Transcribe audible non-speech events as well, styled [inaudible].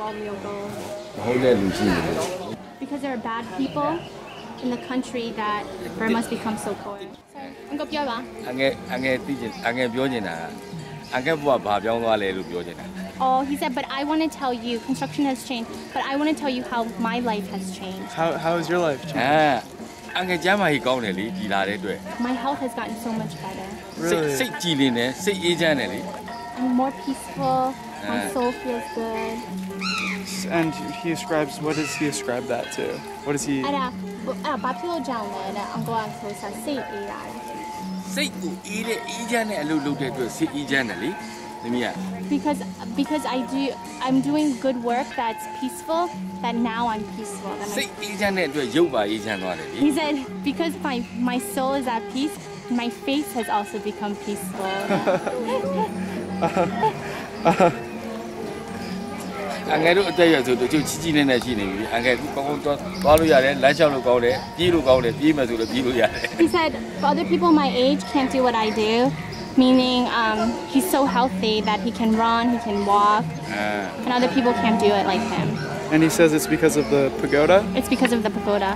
all real gold. မဟုတ်တဲ့လူရှိနေတယ် Because there are bad people in the country that Burma's become so poor. Sorry, Uncle Pyoba. အငယ်အငယ်သိချင်အငယ်ပြောချင်တာအငယ်ဘုရားဘာပြောင်းသွားလဲလို့ပြောချင်တာ Oh, he said, but I want to tell you, construction has changed, but I want to tell you how my life has changed. How, how has your life အဲ changed? အငယ်ကျမ်းမာကြီးကောင်းတယ်လေဒီလာတဲ့အတွက် My health has gotten so much better. စိတ် Really? စိတ်ကြည်လင်တယ်စိတ်အေးချမ်းတယ်လေ I'm more peaceful. My Ah. soul feels good. And he ascribes, what does he ascribe that to? What does he, အဲ့ဒါအဲ့ဒါဘာဖြစ်လို့ကြောင်လဲတဲ့အန်ကောကဆိုစားစိတ်အေးတာလေ စိတ်ကိုအေးတဲ့အေးချမ်းတဲ့အလုပ်လုပ်တဲ့အတွက်စိတ်အေးချမ်းတယ်လေသမီးက because because I do I'm doing good work that's peaceful that now I'm peaceful that စိတ် I'm, အေးချမ်းတဲ့အတွက်ရုပ်ပါအေးချမ်းသွားတယ်လေ He said because my my soul is at peace my face has also become peaceful [laughs] [laughs] အငယ်တို့အသက်အရွယ်ဆိုတို့ချီချီနဲ့နဲ့ရှိနေပြီအငယ်ကကောင်းကောင်းသွားသွားလို့ရတယ်လမ်းလျှောက်လို့ကောင်းတယ်ပြေးလို့ကောင်းတယ်ပြေးမယ်ဆိုတော့ပြေးလို့ရတယ် He said other people my age can't do what I do meaning um, he's so healthy that he can run he can walk အဲ and other people can't do it like him and he says it's because of the pagoda? it's because of the pagoda